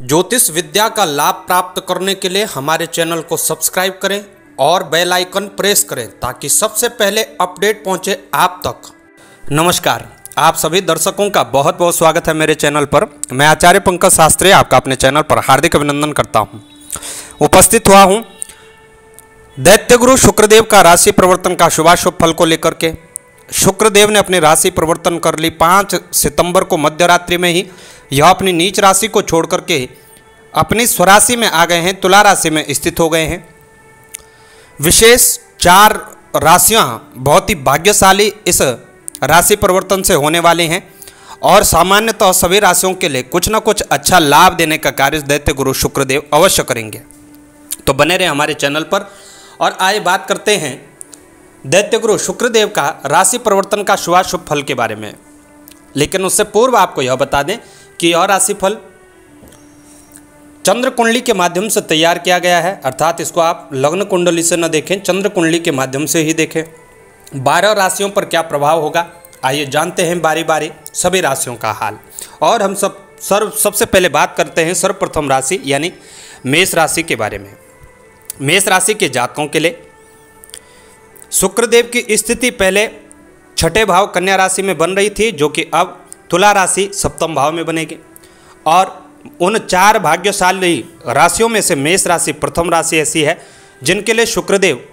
ज्योतिष विद्या का लाभ प्राप्त करने के लिए हमारे चैनल को सब्सक्राइब करें और बेल आइकन प्रेस करें ताकि सबसे पहले अपडेट पहुँचे आप तक। नमस्कार। आप सभी दर्शकों का बहुत बहुत स्वागत है मेरे चैनल पर। मैं आचार्य पंकज शास्त्री आपका अपने चैनल पर हार्दिक अभिनंदन करता हूँ। उपस्थित हुआ हूँ दैत्यगुरु शुक्रदेव का राशि प्रवर्तन का शुभाशुभ फल को लेकर के। शुक्रदेव ने अपनी राशि परिवर्तन कर ली पाँच सितंबर को मध्यरात्रि में ही। यह अपनी नीच राशि को छोड़ करके अपनी स्वराशि में आ गए हैं, तुला राशि में स्थित हो गए हैं। विशेष चार राशियाँ बहुत ही भाग्यशाली इस राशि परिवर्तन से होने वाली हैं और सामान्यतः तो सभी राशियों के लिए कुछ ना कुछ अच्छा लाभ देने का कार्य दैत्य गुरु शुक्रदेव अवश्य करेंगे। तो बने रहे हमारे चैनल पर और आए बात करते हैं दैत्य गुरु शुक्रदेव का राशि परिवर्तन का शुभाशुभ फल के बारे में। लेकिन उससे पूर्व आपको यह बता दें कि यह राशिफल चंद्र कुंडली के माध्यम से तैयार किया गया है। अर्थात इसको आप लग्न कुंडली से न देखें चंद्र कुंडली के माध्यम से ही देखें। बारह राशियों पर क्या प्रभाव होगा? आइए जानते हैं बारी बारी सभी राशियों का हाल। और हम सब, सर्व, सबसे पहले बात करते हैं सर्वप्रथम राशि, यानी मेष राशि के बारे में। मेष राशि के जातकों के लिए शुक्रदेव की स्थिति पहले छठे भाव कन्या राशि में बन रही थी, जो कि अब तुला राशि सप्तम भाव में बनेगी। और उन चार भाग्यशाली राशियों में से मेष राशि प्रथम राशि ऐसी है, जिनके लिए शुक्रदेव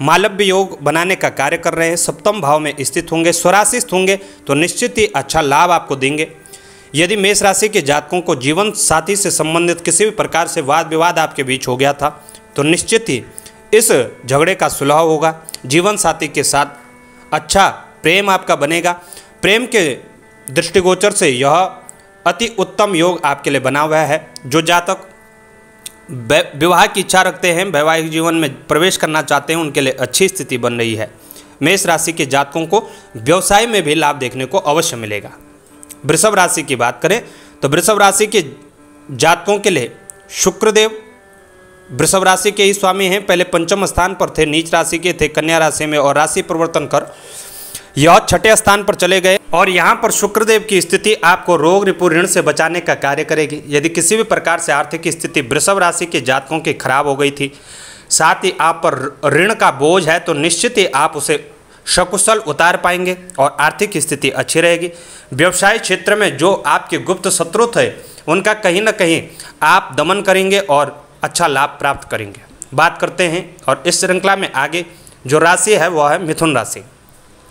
मालव्य योग बनाने का कार्य कर रहे हैं। सप्तम भाव में स्थित होंगे स्वराशिस्थ होंगे तो निश्चित ही अच्छा लाभ आपको देंगे। यदि मेष राशि के जातकों को जीवन साथी से संबंधित किसी भी प्रकार से वाद विवाद आपके बीच हो गया था तो निश्चित ही इस झगड़े का सुलह होगा। जीवन साथी के साथ अच्छा प्रेम आपका बनेगा। प्रेम के दृष्टिगोचर से यह अति उत्तम योग आपके लिए बना हुआ है, जो जातक विवाह की इच्छा रखते हैं, वैवाहिक जीवन में प्रवेश करना चाहते हैं, उनके लिए अच्छी स्थिति बन रही है। मेष राशि के जातकों को व्यवसाय में भी लाभ देखने को अवश्य मिलेगा। वृषभ राशि की बात करें तो वृषभ राशि के जातकों के लिए शुक्रदेव वृषभ राशि के ही स्वामी हैं। पहले पंचम स्थान पर थे, नीच राशि के थे, कन्या राशि में और राशि परिवर्तन कर यह छठे स्थान पर चले गए और यहाँ पर शुक्रदेव की स्थिति आपको रोग रिपु ऋण से बचाने का कार्य करेगी। यदि किसी भी प्रकार से आर्थिक स्थिति वृषभ राशि के जातकों की खराब हो गई थी, साथ ही आप पर ऋण का बोझ है तो निश्चित ही आप उसे सकुशल उतार पाएँगे और आर्थिक स्थिति अच्छी रहेगी। व्यवसाय क्षेत्र में जो आपके गुप्त शत्रु थे, उनका कहीं ना कहीं आप दमन करेंगे और अच्छा लाभ प्राप्त करेंगे। बात करते हैं और इस श्रृंखला में आगे जो राशि है, वह है मिथुन राशि।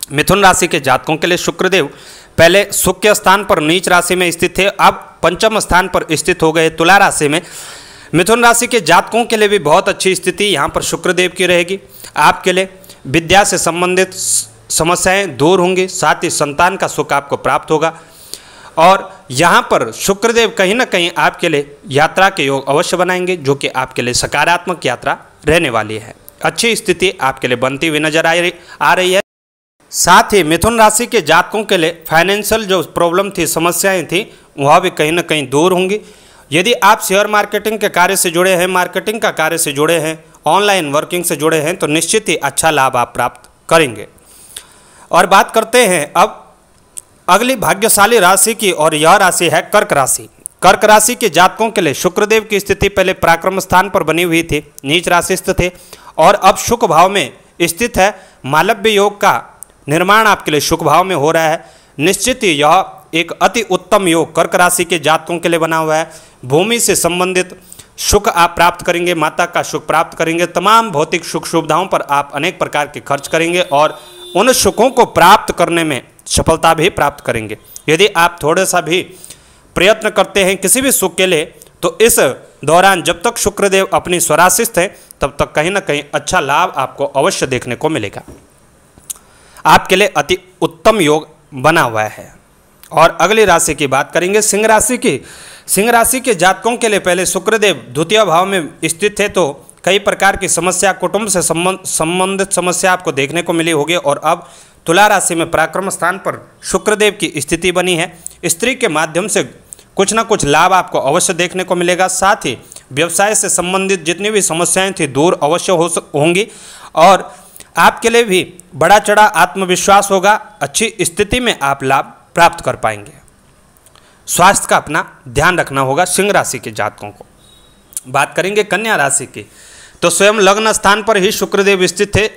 मिथुन राशि के जातकों के लिए शुक्रदेव पहले सुख के स्थान पर नीच राशि में स्थित थे, अब पंचम स्थान पर स्थित हो गए तुला राशि में। मिथुन राशि के जातकों के लिए भी बहुत अच्छी स्थिति यहाँ पर शुक्रदेव की रहेगी। आपके लिए विद्या से संबंधित समस्याएँ दूर होंगी, साथ ही संतान का सुख आपको प्राप्त होगा। और यहाँ पर शुक्रदेव कहीं ना कहीं आपके लिए यात्रा के योग अवश्य बनाएँगे, जो कि आपके लिए सकारात्मक यात्रा रहने वाली है। अच्छी स्थिति आपके लिए बनती हुई नज़र आ रही आ रही है। साथ ही मिथुन राशि के जातकों के लिए फाइनेंशियल जो प्रॉब्लम थी, समस्याएँ थी, वह भी कहीं ना कहीं दूर होंगी। यदि आप शेयर मार्केटिंग के कार्य से जुड़े हैं मार्केटिंग का कार्य से जुड़े हैं ऑनलाइन वर्किंग से जुड़े हैं तो निश्चित ही अच्छा लाभ आप प्राप्त करेंगे। और बात करते हैं अब अगली भाग्यशाली राशि की, और यह राशि है कर्क राशि। कर्क राशि के जातकों के लिए शुक्रदेव की स्थिति पहले पराक्रम स्थान पर बनी हुई थी, नीच राशिस्थ थे, और अब शुक्र भाव में स्थित है। मालव्य योग का निर्माण आपके लिए शुभ भाव में हो रहा है। निश्चित ही यह एक अति उत्तम योग कर्क राशि के जातकों के लिए बना हुआ है। भूमि से संबंधित सुख आप प्राप्त करेंगे, माता का सुख प्राप्त करेंगे। तमाम भौतिक सुख सुविधाओं पर आप अनेक प्रकार के खर्च करेंगे और उन सुखों को प्राप्त करने में सफलता भी प्राप्त करेंगे। यदि आप थोड़ा सा भी प्रयत्न करते हैं किसी भी सुख के लिए तो इस दौरान जब तक शुक्रदेव अपनी स्वराशिस्थ हैं, तब तक कहीं ना कहीं अच्छा लाभ आपको अवश्य देखने को मिलेगा। आपके लिए अति उत्तम योग बना हुआ है। और अगली राशि की बात करेंगे, सिंह राशि की। सिंह राशि के जातकों के लिए पहले शुक्रदेव द्वितीय भाव में स्थित थे तो कई प्रकार की समस्या, कुटुंब से संबंध, संबंधित समस्या आपको देखने को मिली होगी। और अब तुला राशि में पराक्रम स्थान पर शुक्रदेव की स्थिति बनी है। स्त्री के माध्यम से कुछ ना कुछ लाभ आपको अवश्य देखने को मिलेगा। साथ ही व्यवसाय से संबंधित जितनी भी समस्याएँ थी, दूर अवश्य हो होंगी। और आपके लिए भी बड़ा चढ़ा आत्मविश्वास होगा, अच्छी स्थिति में आप लाभ प्राप्त कर पाएँगे। स्वास्थ्य का अपना ध्यान रखना होगा सिंह राशि के जातकों को। बात करेंगे कन्या राशि की तो स्वयं लग्न स्थान पर ही शुक्रदेव स्थित थे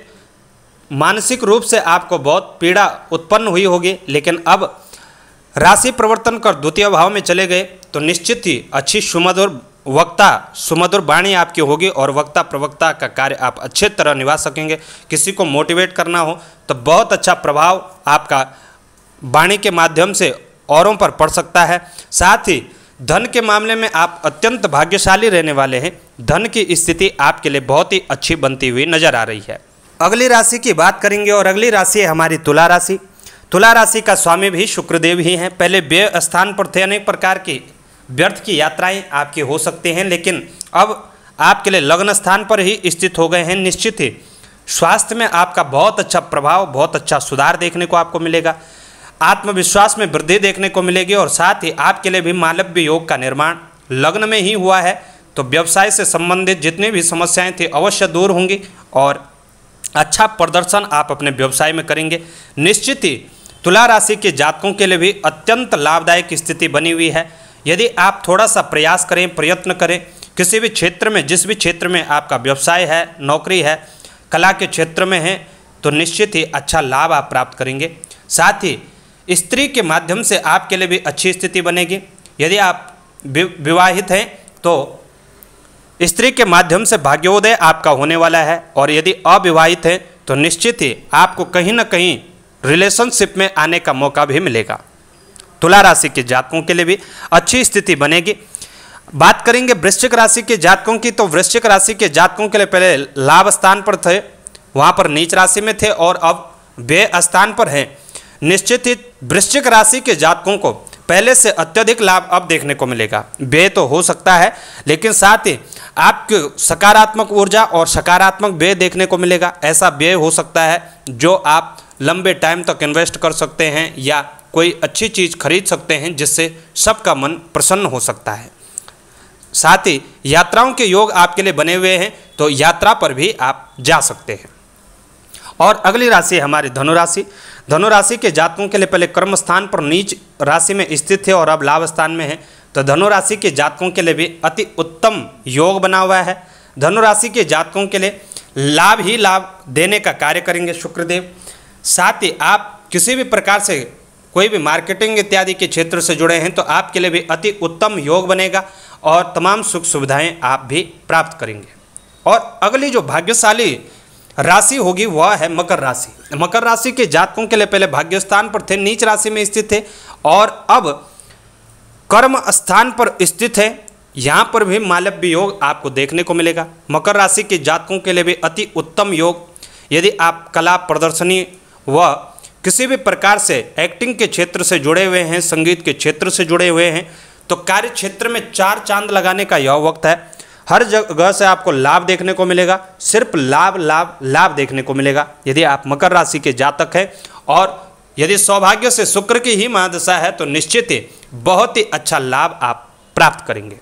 मानसिक रूप से आपको बहुत पीड़ा उत्पन्न हुई होगी, लेकिन अब राशि प्रवर्तन कर द्वितीय भाव में चले गए तो निश्चित ही अच्छी सुमधुर वक्ता सुमधुर वाणी आपकी होगी और वक्ता प्रवक्ता का कार्य आप अच्छे तरह निभा सकेंगे। किसी को मोटिवेट करना हो तो बहुत अच्छा प्रभाव आपका वाणी के माध्यम से औरों पर पड़ सकता है। साथ ही, धन के मामले में आप अत्यंत भाग्यशाली रहने वाले हैं। धन की स्थिति आपके लिए बहुत ही अच्छी बनती हुई नज़र आ रही है। अगली राशि की बात करेंगे और अगली राशि है हमारी तुला राशि। तुला राशि का स्वामी भी शुक्रदेव ही हैं। पहले व्यय स्थान पर थे अनेक प्रकार की व्यर्थ की यात्राएँ आपकी हो सकती हैं, लेकिन अब आपके लिए लग्न स्थान पर ही स्थित हो गए हैं निश्चित ही। स्वास्थ्य में आपका बहुत अच्छा प्रभाव, बहुत अच्छा सुधार देखने को आपको मिलेगा। आत्मविश्वास में वृद्धि देखने को मिलेगी और साथ ही आपके लिए भी मालव्य योग का निर्माण लग्न में ही हुआ है। तो व्यवसाय से संबंधित जितनी भी समस्याएँ थी अवश्य दूर होंगी और अच्छा प्रदर्शन आप अपने व्यवसाय में करेंगे। निश्चित ही तुला राशि के जातकों के लिए भी अत्यंत लाभदायक स्थिति बनी हुई है। यदि आप थोड़ा सा प्रयास करें, प्रयत्न करें, किसी भी क्षेत्र में, जिस भी क्षेत्र में आपका व्यवसाय है, नौकरी है, कला के क्षेत्र में है तो निश्चित ही अच्छा लाभ आप प्राप्त करेंगे। साथ ही, स्त्री के माध्यम से आपके लिए भी अच्छी स्थिति बनेगी। यदि आप विवाहित हैं तो स्त्री के माध्यम से भाग्योदय आपका होने वाला है और यदि अविवाहित हैं तो निश्चित ही आपको कहीं ना कहीं रिलेशनशिप में आने का मौका भी मिलेगा। तुला राशि के जातकों के लिए भी अच्छी स्थिति बनेगी। बात करेंगे वृश्चिक राशि के जातकों की तो वृश्चिक राशि के जातकों के लिए पहले लाभ स्थान पर थे, वहाँ पर नीच राशि में थे और अब व्यय स्थान पर हैं। निश्चित ही वृश्चिक राशि के जातकों को पहले से अत्यधिक लाभ अब देखने को मिलेगा। व्यय तो हो सकता है, लेकिन साथ ही आपकी सकारात्मक ऊर्जा और सकारात्मक व्यय देखने को मिलेगा। ऐसा व्यय हो सकता है जो आप लंबे टाइम तक इन्वेस्ट कर सकते हैं या कोई अच्छी चीज़ खरीद सकते हैं जिससे सबका मन प्रसन्न हो सकता है। साथ ही यात्राओं के योग आपके लिए बने हुए हैं तो यात्रा पर भी आप जा सकते हैं। और अगली राशि हमारी धनुराशि। धनुराशि के जातकों के लिए पहले कर्म स्थान पर नीच राशि में स्थित है और अब लाभ स्थान में है। तो धनुराशि के जातकों के लिए भी अति उत्तम योग बना हुआ है। धनुराशि के जातकों के लिए लाभ ही लाभ देने का कार्य करेंगे शुक्रदेव। साथ ही आप किसी भी प्रकार से कोई भी मार्केटिंग इत्यादि के क्षेत्र से जुड़े हैं तो आपके लिए भी अति उत्तम योग बनेगा और तमाम सुख सुविधाएँ आप भी प्राप्त करेंगे। और अगली जो भाग्यशाली राशि होगी वह है मकर राशि। मकर राशि के जातकों के लिए पहले भाग्य स्थान पर थे, नीच राशि में स्थित थे और अब कर्म स्थान पर स्थित है। यहाँ पर भी मालव्य योग आपको देखने को मिलेगा। मकर राशि के जातकों के लिए भी अति उत्तम योग। यदि आप कला प्रदर्शनी व किसी भी प्रकार से एक्टिंग के क्षेत्र से जुड़े हुए हैं, संगीत के क्षेत्र से जुड़े हुए हैं तो कार्य क्षेत्र में चार चाँद लगाने का यह वक्त है। हर जगह से आपको लाभ देखने को मिलेगा, सिर्फ़ लाभ लाभ लाभ देखने को मिलेगा। यदि आप मकर राशि के जातक हैं और यदि सौभाग्य से शुक्र की ही महादशा है तो निश्चित ही बहुत ही अच्छा लाभ आप प्राप्त करेंगे।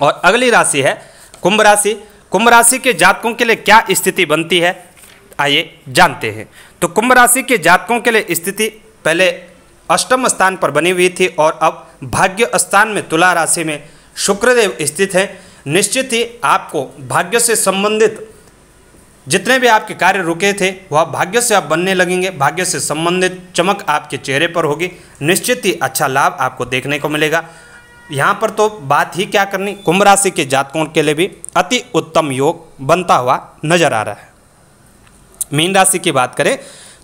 और अगली राशि है, कुंभ राशि। कुंभ राशि के जातकों के लिए क्या स्थिति बनती है? आइए जानते हैं। तो कुंभ राशि के जातकों के लिए स्थिति पहले अष्टम स्थान पर बनी हुई थी और अब भाग्य स्थान में तुला राशि में शुक्रदेव स्थित हैं। निश्चित ही आपको भाग्य से संबंधित जितने भी आपके कार्य रुके थे, वह भाग्य से आप बनने लगेंगे। भाग्य से संबंधित चमक आपके चेहरे पर होगी। निश्चित ही अच्छा लाभ आपको देखने को मिलेगा। यहाँ पर तो बात ही क्या करनी? कुंभ राशि के जातकों के लिए भी अति उत्तम योग बनता हुआ नज़र आ रहा है। मीन राशि की बात करें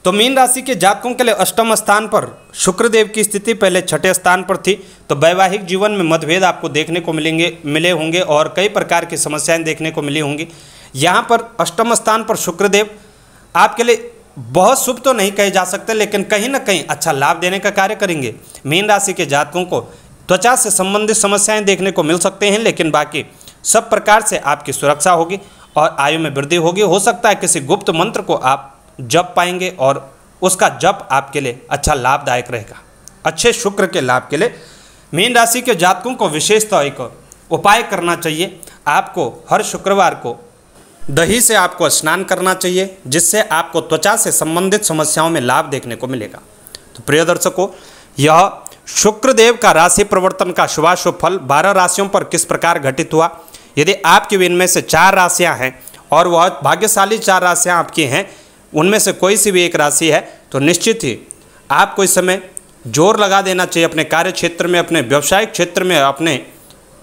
तो मीन राशि के जातकों के लिए अष्टम स्थान पर शुक्रदेव की स्थिति पहले छठे स्थान पर थी तो वैवाहिक जीवन में मतभेद आपको देखने को मिलेंगे, मिले होंगे और कई प्रकार की समस्याएँ देखने को मिली होंगी। यहाँ पर अष्टम स्थान पर शुक्रदेव आपके लिए बहुत शुभ तो नहीं कहे जा सकते, लेकिन कहीं ना कहीं अच्छा लाभ देने का कार्य करेंगे। मीन राशि के जातकों को त्वचा से संबंधित समस्याएँ देखने को मिल सकते हैं, लेकिन बाकी सब प्रकार से आपकी सुरक्षा होगी। और आयु में वृद्धि होगी, हो सकता है किसी गुप्त मंत्र को आप जप पाएँगे और उसका जप आपके लिए अच्छा लाभदायक रहेगा। अच्छे शुक्र के लाभ के लिए मीन राशि के जातकों को विशेषतः एक उपाय करना चाहिए। आपको हर शुक्रवार को दही से आपको स्नान करना चाहिए, जिससे आपको त्वचा से संबंधित समस्याओं में लाभ देखने को मिलेगा। तो प्रिय दर्शकों, यह शुक्रदेव का राशि प्रवर्तन का शुभाशुभ फल बारह राशियों पर किस प्रकार घटित हुआ? यदि आपकी भी इनमें से चार राशियाँ हैं और वह भाग्यशाली चार राशियाँ आपकी हैं, उनमें से कोई सी भी एक राशि है तो निश्चित ही आपको इस समय ज़ोर लगा देना चाहिए अपने कार्य क्षेत्र में, अपने व्यवसायिक क्षेत्र में, अपने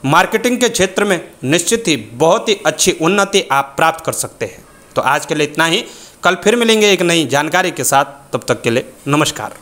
मार्केटिंग के क्षेत्र में। निश्चित ही बहुत ही अच्छी उन्नति आप प्राप्त कर सकते हैं। तो आज के लिए इतना ही। कल फिर मिलेंगे एक नई जानकारी के साथ। तब तक के लिए नमस्कार।